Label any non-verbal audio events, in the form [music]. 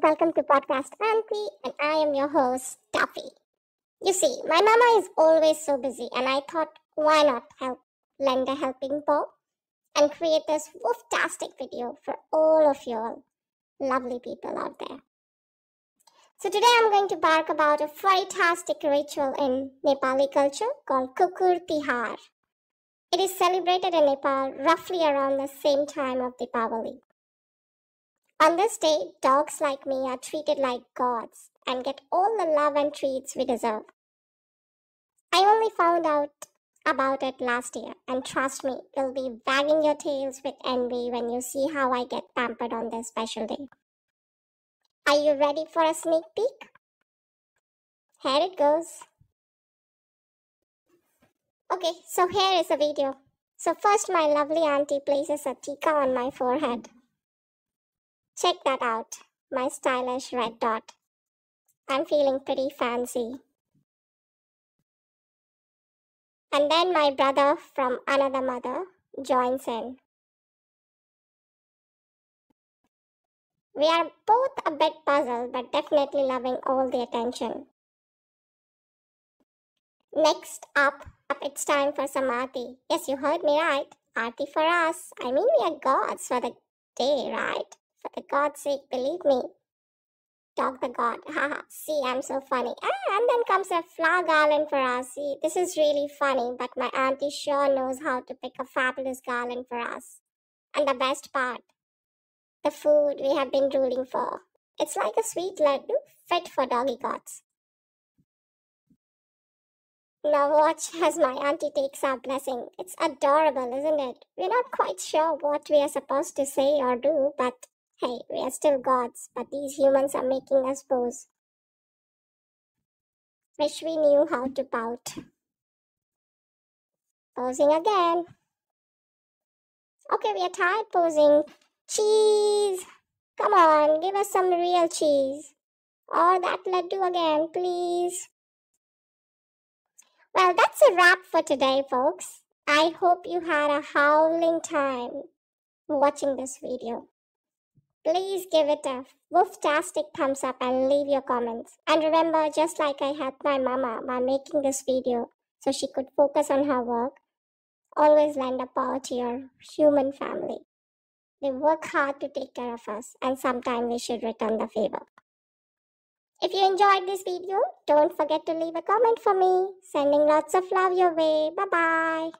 Welcome to Podcast Aunty, and I am your host, Tuffy. You see, my mama is always so busy, and I thought, why not help lend a helping paw and create this fantastic video for all of you all lovely people out there. So today I'm going to bark about a fantastic ritual in Nepali culture called Kukur Tihar. It is celebrated in Nepal roughly around the same time of Deepavali. On this day, dogs like me are treated like gods and get all the love and treats we deserve. I only found out about it last year, and trust me, you'll be wagging your tails with envy when you see how I get pampered on this special day. Are you ready for a sneak peek? Here it goes. Okay, so here is a video. So first my lovely auntie places a tika on my forehead. Check that out, my stylish red dot. I'm feeling pretty fancy. And then my brother from another mother joins in. We are both a bit puzzled, but definitely loving all the attention. Next up, up it's time for some aarti. Yes, you heard me right. Aarti for us. I mean, we are gods for the day, right? For the God's sake, believe me. Dog the God. [laughs] Haha. See, I'm so funny. Ah, and then comes a flower garland for us. See, this is really funny, but my auntie sure knows how to pick a fabulous garland for us. And the best part, the food we have been drooling for. It's like a sweet laddu fit for doggy gods. Now watch [laughs] as my auntie takes our blessing. It's adorable, isn't it? We're not quite sure what we are supposed to say or do, but hey, we are still gods, but these humans are making us pose. Wish we knew how to pout. Posing again. Okay, we are tired posing. Cheese! Come on, give us some real cheese. Or that laddu again, please. Well, that's a wrap for today, folks. I hope you had a howling time watching this video. Please give it a wooftastic thumbs up and leave your comments. And remember, just like I helped my mama by making this video so she could focus on her work, always lend a paw to your human family. They work hard to take care of us, and sometimes we should return the favor. If you enjoyed this video, don't forget to leave a comment for me. Sending lots of love your way. Bye bye.